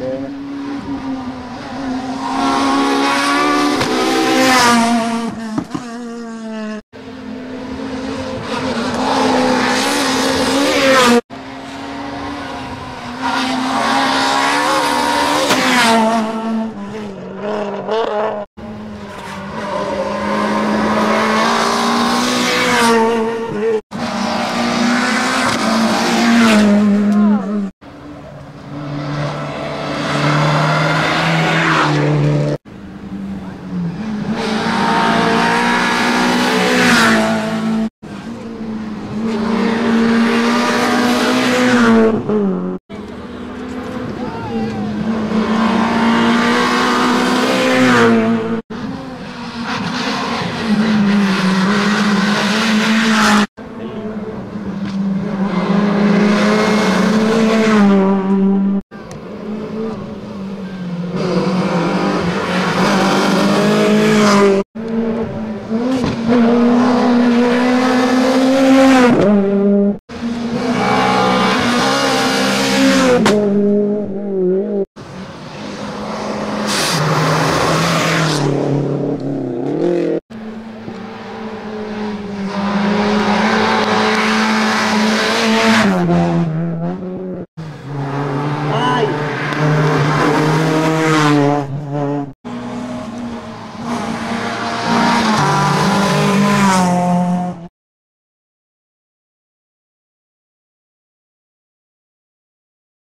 Để...